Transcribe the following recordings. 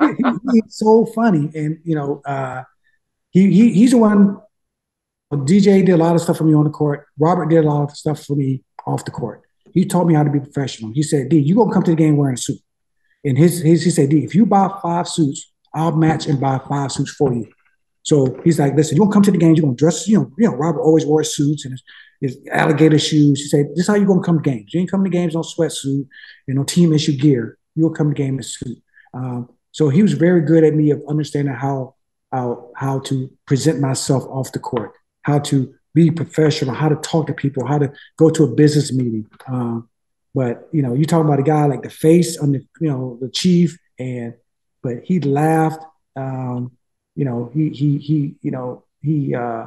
he, he's so funny, and you know, uh, he, he he's the one. DJ did a lot of stuff for me on the court. Robert did a lot of stuff for me off the court. He taught me how to be professional. He said, "D, you gonna come to the game wearing a suit." And his, his he said, "D, if you buy five suits, I'll match and buy five suits for you." So he's like, "Listen, you gonna come to the game? You gonna dress? You know, you know, Robert always wore suits and his, his alligator shoes." He said, "This is how you gonna come to games. You ain't coming to games no sweatsuit, you know, team issue gear. You will come to game in a suit." Um, so he was very good at me of understanding how how how to present myself off the court, how to be professional, how to talk to people, how to go to a business meeting. Um, but you know, you talk about a guy like the face on the you know the chief, and but he laughed. Um, you know, he he he you know he uh,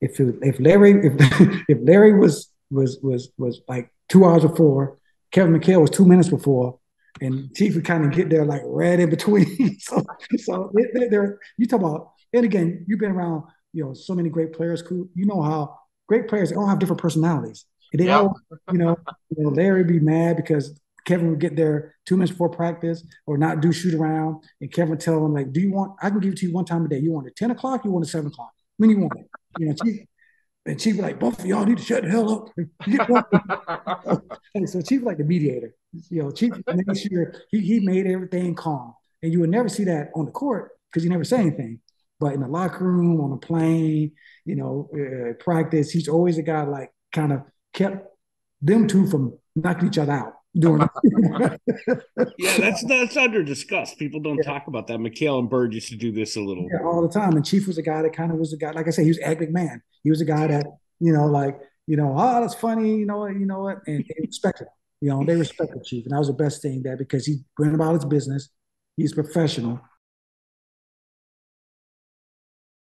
if if Larry if if Larry was was was was like two hours before, Kevin McHale was two minutes before, and Chief would kind of get there like right in between. so so there you talk about and again you've been around you know so many great players. You know how great players they all have different personalities. And they yep. all you know, you know Larry be mad because Kevin would get there two minutes before practice or not do shoot around, and Kevin would tell him like, "Do you want? I can give it to you one time a day. You want it ten o'clock? You want it seven o'clock? When you want it? You know." Chief, and Chief like, "Both of y'all need to shut the hell up." and so Chief like the mediator. You know, Chief made sure he he made everything calm, and you would never see that on the court because he never say anything. But in the locker room, on the plane, you know, uh, practice, he's always a guy like kind of kept them two from knocking each other out. Doing yeah, that's that's under discussed. People don't yeah. talk about that. McHale and Bird used to do this a little yeah, all the time. And Chief was a guy that kind of was a guy, like I said, he was Ed man. He was a guy that, you know, like, you know, oh, that's funny, you know what, you know what, and they respected him. You know, they respected Chief. And that was the best thing that because he went about his business, he's professional,